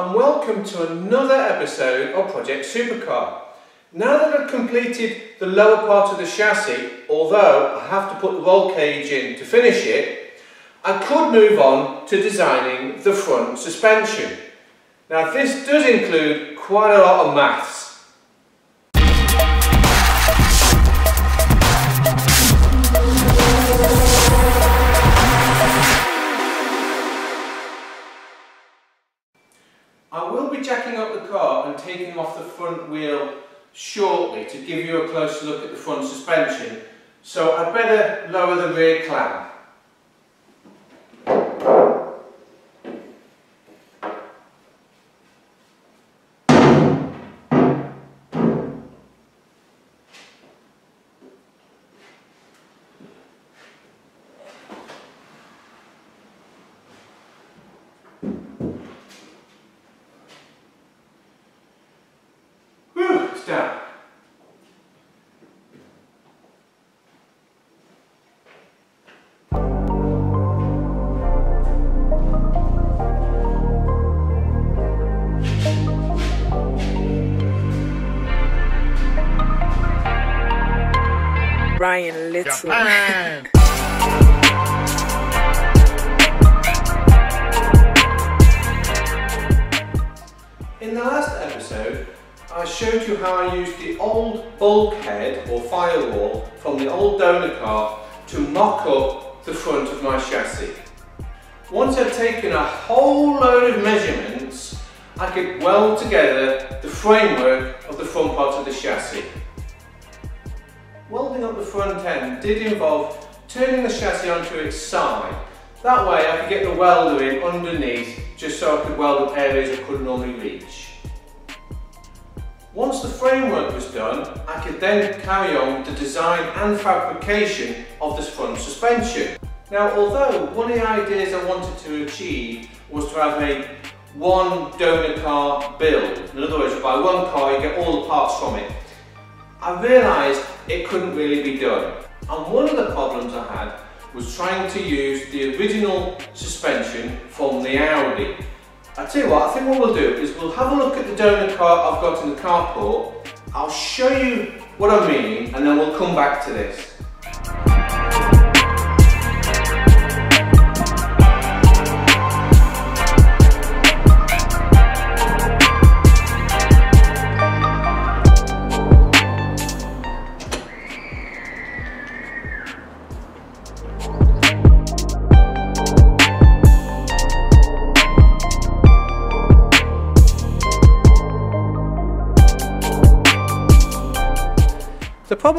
and welcome to another episode of Project Supercar. Now that I've completed the lower part of the chassis, although I have to put the roll cage in to finish it, I could move on to designing the front suspension. Now this does include quite a lot of maths taking off the front wheel shortly to give you a closer look at the front suspension. So I'd better lower the rear clamp. Ryan Little. Japan. In the last episode, I showed you how I used the old bulkhead or firewall from the old donor car to mock up the front of my chassis. Once I'd taken a whole load of measurements, I could weld together the framework of the front part of the chassis. Welding up the front end did involve turning the chassis onto its side. That way I could get the welder in underneath just so I could weld up areas I couldn't normally reach. Once the framework was done, I could then carry on the design and fabrication of this front suspension. Now, although one of the ideas I wanted to achieve was to have a one donor car build, in other words, you buy one car, you get all the parts from it, I realised it couldn't really be done. And one of the problems I had was trying to use the original suspension from the Audi I tell you what, I think what we'll do is we'll have a look at the donor car I've got in the carport. I'll show you what I mean and then we'll come back to this.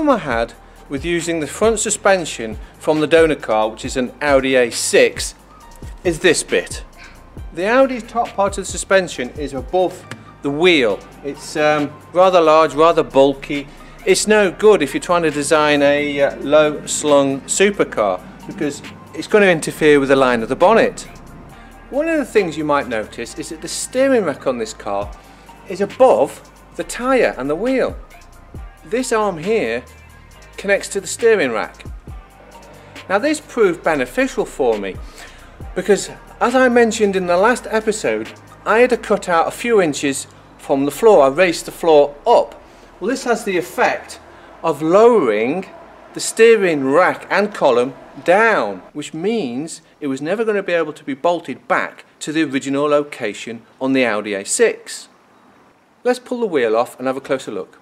Problem I had with using the front suspension from the donor car, which is an Audi A6, is this bit. The Audi's top part of the suspension is above the wheel. It's um, rather large, rather bulky. It's no good if you're trying to design a uh, low slung supercar because it's going to interfere with the line of the bonnet. One of the things you might notice is that the steering rack on this car is above the tyre and the wheel this arm here connects to the steering rack. Now this proved beneficial for me because as I mentioned in the last episode, I had to cut out a few inches from the floor. I raised the floor up. Well this has the effect of lowering the steering rack and column down, which means it was never going to be able to be bolted back to the original location on the Audi A6. Let's pull the wheel off and have a closer look.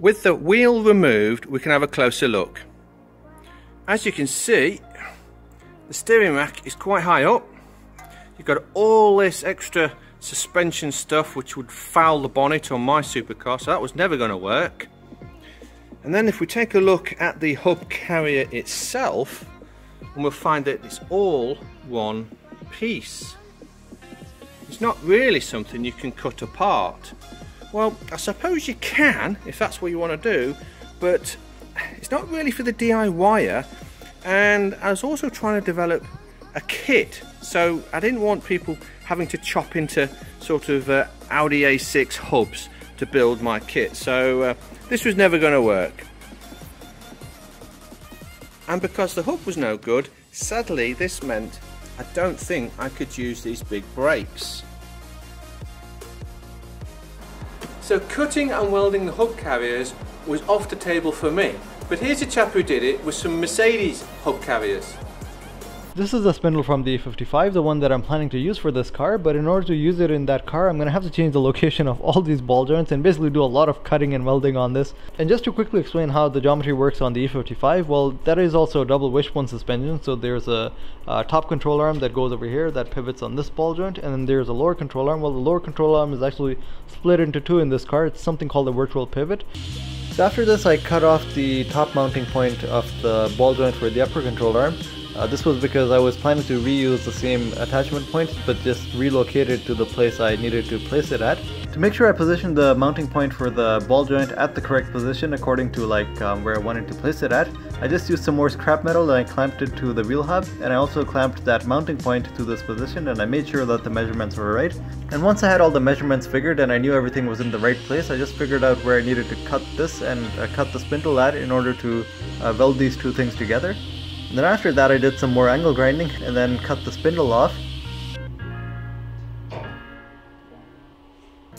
With the wheel removed, we can have a closer look. As you can see, the steering rack is quite high up. You've got all this extra suspension stuff which would foul the bonnet on my supercar, so that was never going to work. And then if we take a look at the hub carrier itself, and we'll find that it's all one piece. It's not really something you can cut apart. Well, I suppose you can, if that's what you want to do, but it's not really for the DIYer. And I was also trying to develop a kit, so I didn't want people having to chop into sort of uh, Audi A6 hubs to build my kit. So uh, this was never going to work. And because the hub was no good, sadly this meant I don't think I could use these big brakes. So cutting and welding the hub carriers was off the table for me. But here's a chap who did it with some Mercedes hub carriers. This is a spindle from the E55, the one that I'm planning to use for this car, but in order to use it in that car, I'm going to have to change the location of all these ball joints and basically do a lot of cutting and welding on this. And just to quickly explain how the geometry works on the E55, well, that is also a double wishbone suspension, so there's a, a top control arm that goes over here that pivots on this ball joint, and then there's a lower control arm. Well, the lower control arm is actually split into two in this car. It's something called a virtual pivot. So after this, I cut off the top mounting point of the ball joint for the upper control arm. Uh, this was because I was planning to reuse the same attachment point but just relocate it to the place I needed to place it at. To make sure I positioned the mounting point for the ball joint at the correct position according to like um, where I wanted to place it at, I just used some more scrap metal and I clamped it to the wheel hub and I also clamped that mounting point to this position and I made sure that the measurements were right. And once I had all the measurements figured and I knew everything was in the right place, I just figured out where I needed to cut this and uh, cut the spindle at in order to uh, weld these two things together. And then after that I did some more angle grinding and then cut the spindle off.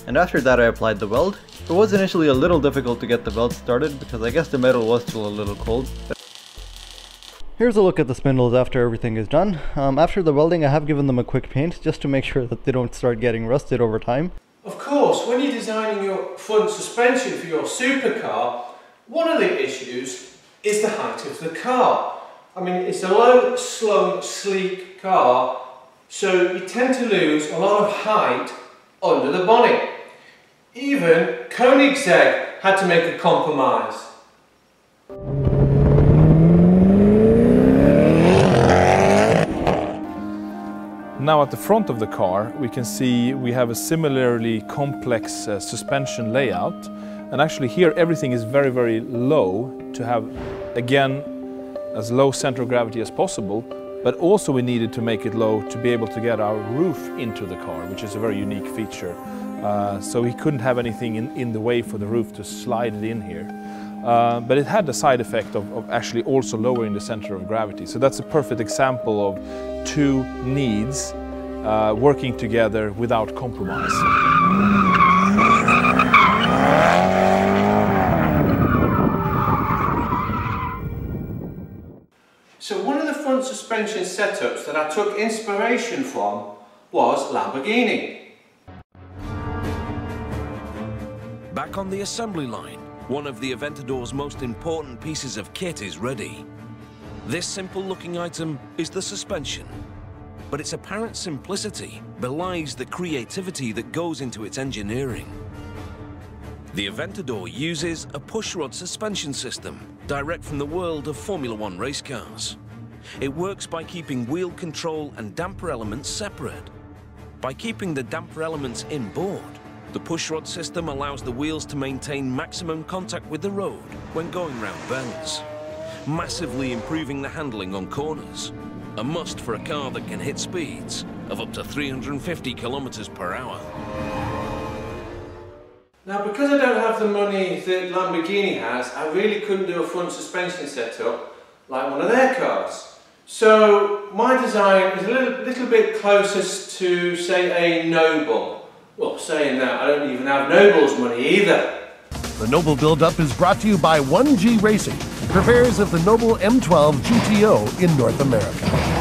And after that I applied the weld. It was initially a little difficult to get the weld started because I guess the metal was still a little cold. Here's a look at the spindles after everything is done. Um, after the welding I have given them a quick paint just to make sure that they don't start getting rusted over time. Of course, when you're designing your front suspension for your supercar, one of the issues is the height of the car. I mean, it's a low, slow, sleek car, so you tend to lose a lot of height under the bonnet. Even Koenigsegg had to make a compromise. Now at the front of the car we can see we have a similarly complex uh, suspension layout and actually here everything is very very low to have again as low center of gravity as possible, but also we needed to make it low to be able to get our roof into the car, which is a very unique feature. Uh, so we couldn't have anything in, in, the way for the roof to slide it in here. Uh, but it had the side effect of, of, actually also lowering the center of gravity. So that's a perfect example of two needs uh, working together without compromise. So one of the front suspension setups that I took inspiration from was Lamborghini. Back on the assembly line, one of the Aventador's most important pieces of kit is ready. This simple looking item is the suspension, but its apparent simplicity belies the creativity that goes into its engineering. The Aventador uses a pushrod suspension system direct from the world of Formula One race cars. It works by keeping wheel control and damper elements separate. By keeping the damper elements inboard, the pushrod system allows the wheels to maintain maximum contact with the road when going round bends, massively improving the handling on corners. A must for a car that can hit speeds of up to 350 kilometers per hour. Now because I don't have the money that Lamborghini has, I really couldn't do a front suspension setup like one of their cars. So my design is a little, little bit closest to say a Noble. Well saying that, I don't even have Noble's money either. The Noble build-up is brought to you by 1G Racing, purveyors of the Noble M12 GTO in North America.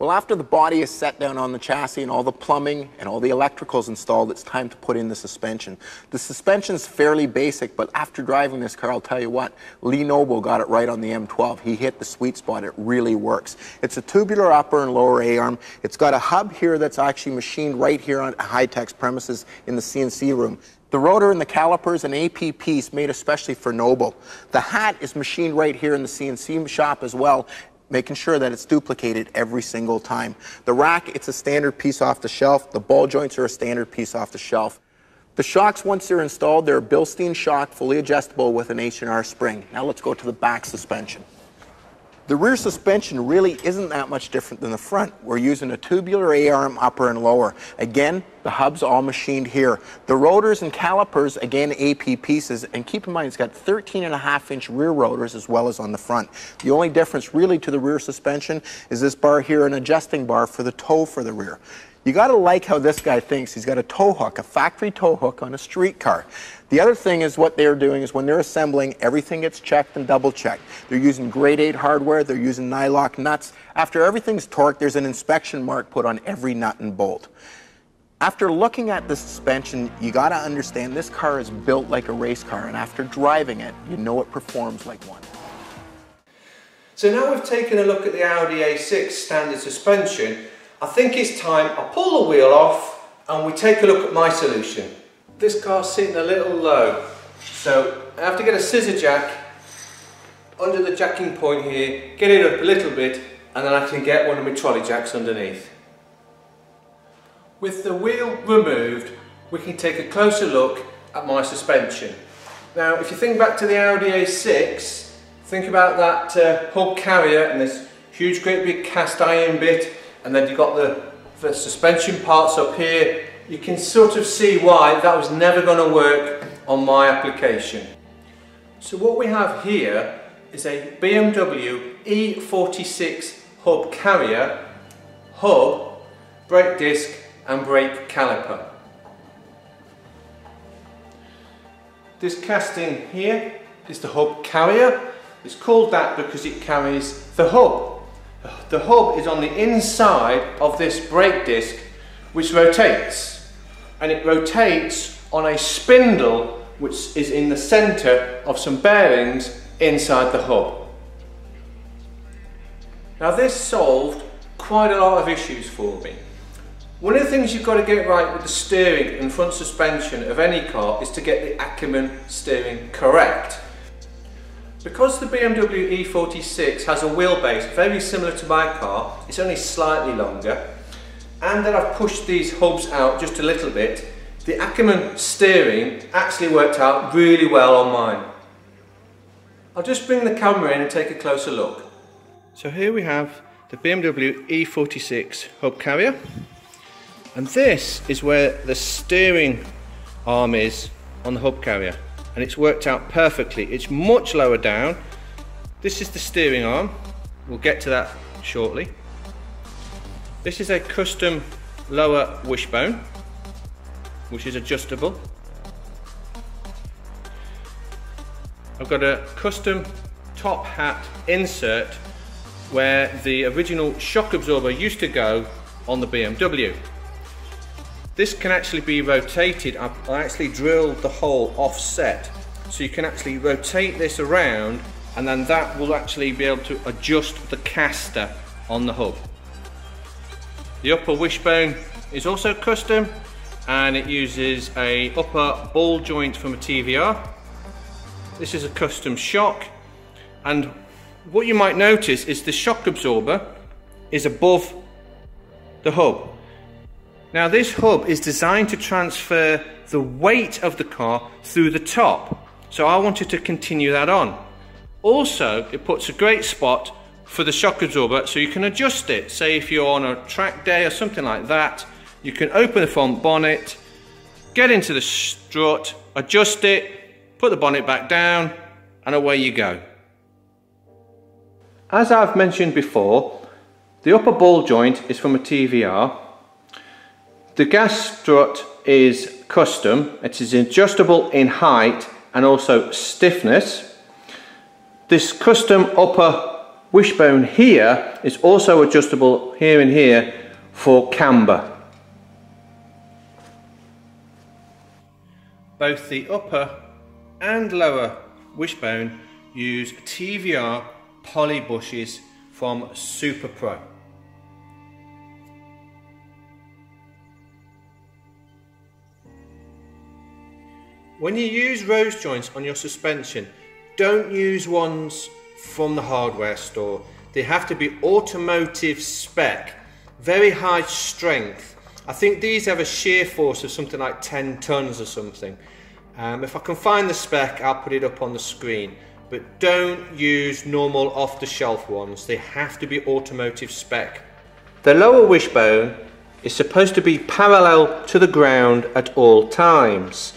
Well, after the body is set down on the chassis and all the plumbing and all the electricals installed, it's time to put in the suspension. The suspension is fairly basic, but after driving this car, I'll tell you what, Lee Noble got it right on the M12. He hit the sweet spot. It really works. It's a tubular upper and lower A-arm. It's got a hub here that's actually machined right here on Hi-Tech's premises in the CNC room. The rotor and the calipers and AP piece made especially for Noble. The hat is machined right here in the CNC shop as well, making sure that it's duplicated every single time. The rack, it's a standard piece off the shelf. The ball joints are a standard piece off the shelf. The shocks, once they're installed, they're a Bilstein shock, fully adjustable with an H&R spring. Now let's go to the back suspension. The rear suspension really isn't that much different than the front. We're using a tubular A-arm upper and lower. Again, the hub's all machined here. The rotors and calipers, again, AP pieces. And keep in mind, it's got 13 and a half inch rear rotors as well as on the front. The only difference really to the rear suspension is this bar here, an adjusting bar for the toe for the rear. You got to like how this guy thinks. He's got a tow hook, a factory tow hook on a street car. The other thing is what they're doing is when they're assembling, everything gets checked and double checked. They're using grade 8 hardware, they're using nylock nuts. After everything's torqued, there's an inspection mark put on every nut and bolt. After looking at the suspension, you got to understand this car is built like a race car, and after driving it, you know it performs like one. So now we've taken a look at the Audi A6 standard suspension, I think it's time I pull the wheel off and we take a look at my solution. This car's sitting a little low, so I have to get a scissor jack under the jacking point here, get it up a little bit, and then I can get one of my trolley jacks underneath. With the wheel removed, we can take a closer look at my suspension. Now, if you think back to the Audi A6, think about that uh, hub carrier and this huge great big cast iron bit and then you've got the, the suspension parts up here. You can sort of see why that was never going to work on my application. So what we have here is a BMW E46 hub carrier, hub, brake disc and brake caliper. This casting here is the hub carrier. It's called that because it carries the hub the hub is on the inside of this brake disc which rotates and it rotates on a spindle which is in the center of some bearings inside the hub. Now this solved quite a lot of issues for me. One of the things you've got to get right with the steering and front suspension of any car is to get the Ackermann steering correct. Because the BMW E46 has a wheelbase very similar to my car, it's only slightly longer, and that I've pushed these hubs out just a little bit, the Ackermann steering actually worked out really well on mine. I'll just bring the camera in and take a closer look. So here we have the BMW E46 hub carrier, and this is where the steering arm is on the hub carrier and it's worked out perfectly. It's much lower down. This is the steering arm. We'll get to that shortly. This is a custom lower wishbone, which is adjustable. I've got a custom top hat insert where the original shock absorber used to go on the BMW. This can actually be rotated. I, I actually drilled the hole offset. So you can actually rotate this around and then that will actually be able to adjust the caster on the hub. The upper wishbone is also custom and it uses a upper ball joint from a TVR. This is a custom shock and what you might notice is the shock absorber is above the hub. Now this hub is designed to transfer the weight of the car through the top. So I wanted to continue that on. Also, it puts a great spot for the shock absorber so you can adjust it. Say if you're on a track day or something like that, you can open the front bonnet, get into the strut, adjust it, put the bonnet back down, and away you go. As I've mentioned before, the upper ball joint is from a TVR the gas strut is custom. It is adjustable in height and also stiffness. This custom upper wishbone here is also adjustable here and here for camber. Both the upper and lower wishbone use TVR poly bushes from Super Pro. When you use rose joints on your suspension, don't use ones from the hardware store. They have to be automotive spec, very high strength. I think these have a shear force of something like 10 tons or something. Um, if I can find the spec, I'll put it up on the screen. But don't use normal off-the-shelf ones. They have to be automotive spec. The lower wishbone is supposed to be parallel to the ground at all times.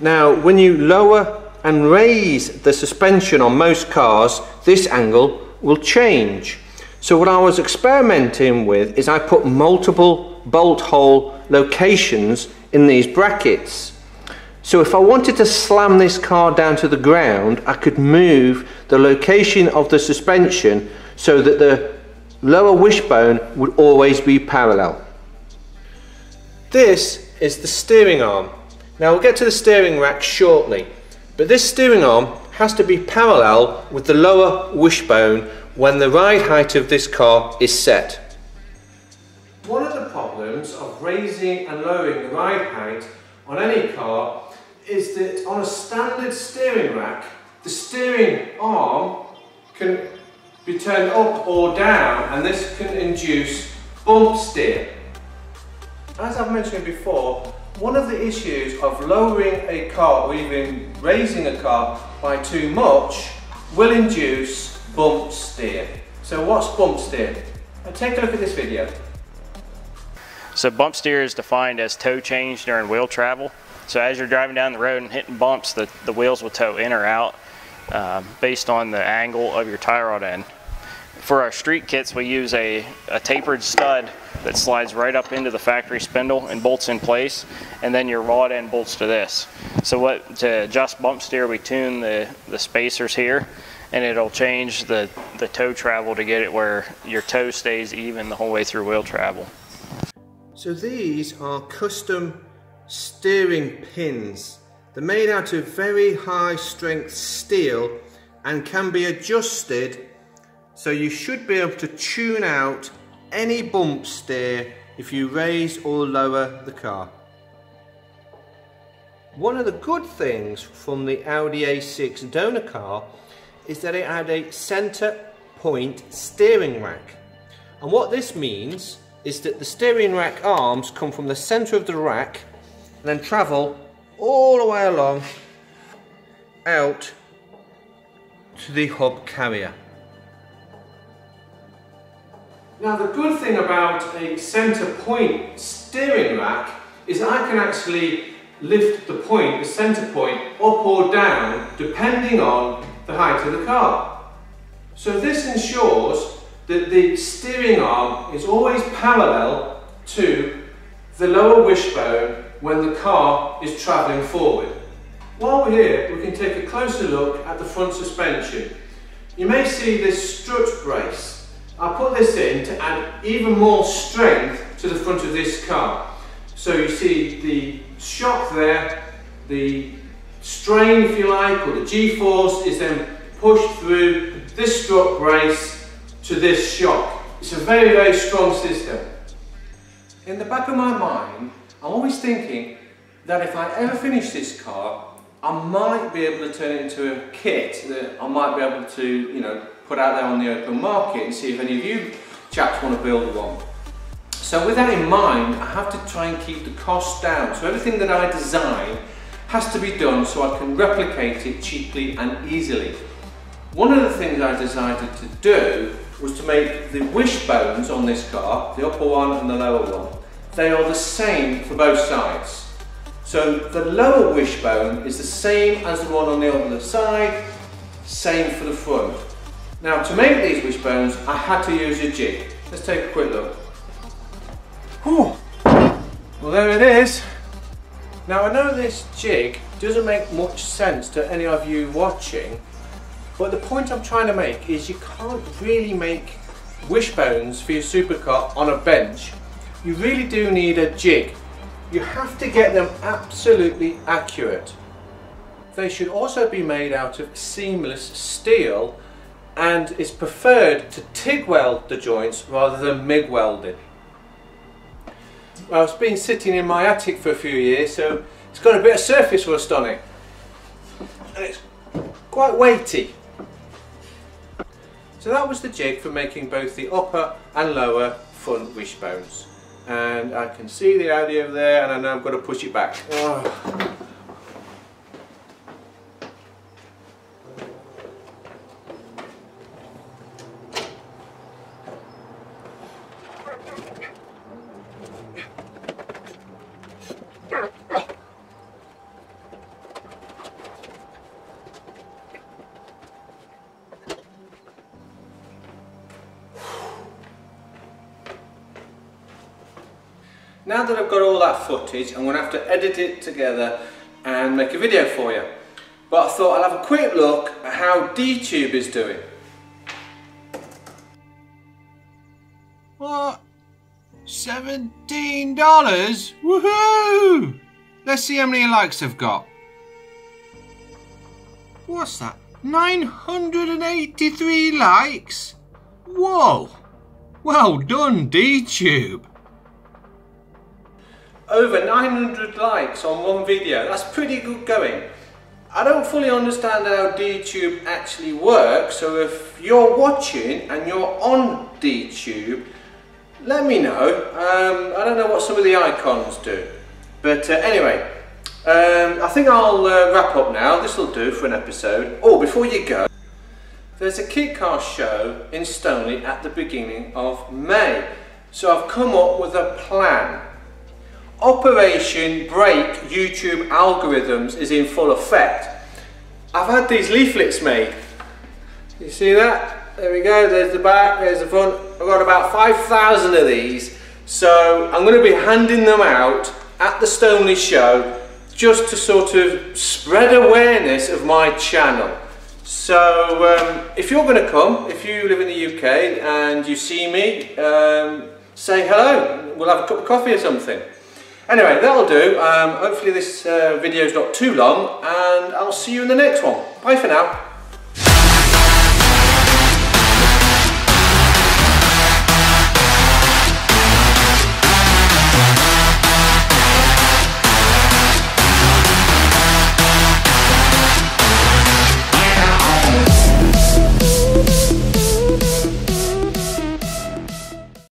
Now, when you lower and raise the suspension on most cars, this angle will change. So what I was experimenting with is I put multiple bolt hole locations in these brackets. So if I wanted to slam this car down to the ground, I could move the location of the suspension so that the lower wishbone would always be parallel. This is the steering arm. Now we'll get to the steering rack shortly, but this steering arm has to be parallel with the lower wishbone when the ride height of this car is set. One of the problems of raising and lowering the ride height on any car is that on a standard steering rack, the steering arm can be turned up or down and this can induce bump steer. As I've mentioned before, one of the issues of lowering a car or even raising a car by too much will induce bump steer. So what's bump steer? Now take a look at this video. So bump steer is defined as toe change during wheel travel. So as you're driving down the road and hitting bumps, the, the wheels will toe in or out uh, based on the angle of your tie rod end. For our street kits, we use a, a tapered stud that slides right up into the factory spindle and bolts in place, and then your rod end bolts to this. So what to adjust bump steer, we tune the, the spacers here, and it'll change the, the toe travel to get it where your toe stays even the whole way through wheel travel. So these are custom steering pins. They're made out of very high strength steel and can be adjusted so you should be able to tune out any bump steer if you raise or lower the car. One of the good things from the Audi A6 donor car is that it had a center point steering rack. And what this means is that the steering rack arms come from the center of the rack and then travel all the way along out to the hub carrier. Now the good thing about a centre point steering rack is that I can actually lift the point, the centre point, up or down depending on the height of the car. So this ensures that the steering arm is always parallel to the lower wishbone when the car is travelling forward. While we're here, we can take a closer look at the front suspension. You may see this strut brace I put this in to add even more strength to the front of this car. So you see the shock there, the strain if you like, or the g-force is then pushed through this strut brace to this shock. It's a very, very strong system. In the back of my mind, I'm always thinking that if I ever finish this car, I might be able to turn it into a kit that I might be able to, you know, put out there on the open market and see if any of you chaps want to build one. So with that in mind, I have to try and keep the cost down. So everything that I design has to be done so I can replicate it cheaply and easily. One of the things I decided to do was to make the wishbones on this car, the upper one and the lower one, they are the same for both sides. So the lower wishbone is the same as the one on the other side, same for the front. Now to make these wishbones, I had to use a jig. Let's take a quick look. Whew. Well there it is. Now I know this jig doesn't make much sense to any of you watching, but the point I'm trying to make is you can't really make wishbones for your supercar on a bench. You really do need a jig. You have to get them absolutely accurate. They should also be made out of seamless steel and it's preferred to TIG weld the joints rather than MIG welding. Well, it's been sitting in my attic for a few years so it's got a bit of surface rust on it and it's quite weighty. So that was the jig for making both the upper and lower front wishbones and I can see the Audi over there and I know I've got to push it back. Oh. Now that I've got all that footage, I'm going to have to edit it together and make a video for you. But I thought I'll have a quick look at how DTube is doing. What? $17? Woohoo! Let's see how many likes I've got. What's that? 983 likes? Whoa! Well done, DTube. Over 900 likes on one video. That's pretty good going. I don't fully understand how DTube actually works, so if you're watching and you're on DTube, let me know. Um, I don't know what some of the icons do. But uh, anyway, um, I think I'll uh, wrap up now. This will do for an episode. Oh, before you go, there's a kit car show in Stoneleigh at the beginning of May. So I've come up with a plan. Operation Break YouTube Algorithms is in full effect. I've had these leaflets made. You see that? There we go, there's the back, there's the front. I've got about 5,000 of these. So I'm going to be handing them out at the Stoneleigh show just to sort of spread awareness of my channel. So um, if you're going to come, if you live in the UK and you see me, um, say hello. We'll have a cup of coffee or something. Anyway, that'll do. Um, hopefully this uh, video is not too long and I'll see you in the next one. Bye for now.